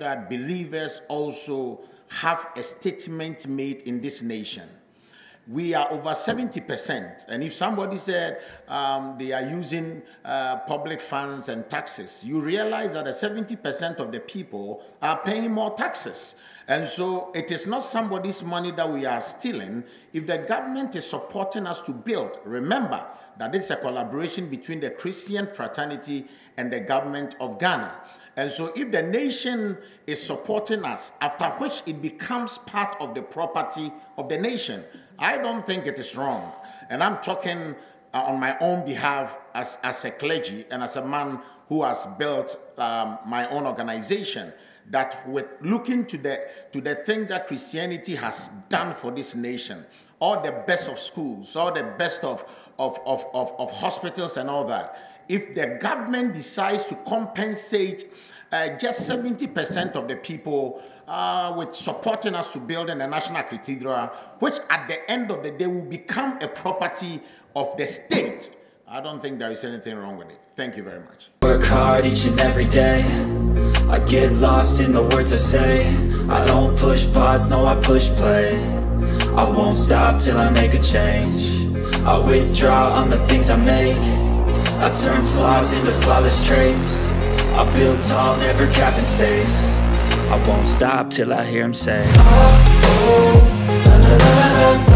that believers also have a statement made in this nation. We are over 70%. And if somebody said um, they are using uh, public funds and taxes, you realize that 70% of the people are paying more taxes. And so it is not somebody's money that we are stealing. If the government is supporting us to build, remember that it's a collaboration between the Christian fraternity and the government of Ghana. And so, if the nation is supporting us, after which it becomes part of the property of the nation, I don't think it is wrong. And I'm talking uh, on my own behalf as, as a clergy and as a man who has built um, my own organization. That with looking to the to the things that Christianity has done for this nation, all the best of schools, all the best of, of, of, of, of hospitals and all that if the government decides to compensate uh, just 70% of the people uh, with supporting us to build in the National Cathedral, which at the end of the day will become a property of the state. I don't think there is anything wrong with it. Thank you very much. Work hard each and every day. I get lost in the words I say. I don't push pause, no, I push play. I won't stop till I make a change. I withdraw on the things I make. I turn flaws into flawless traits I build tall, never capped in space I won't stop till I hear him say oh, oh, la, la, la,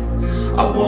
I won't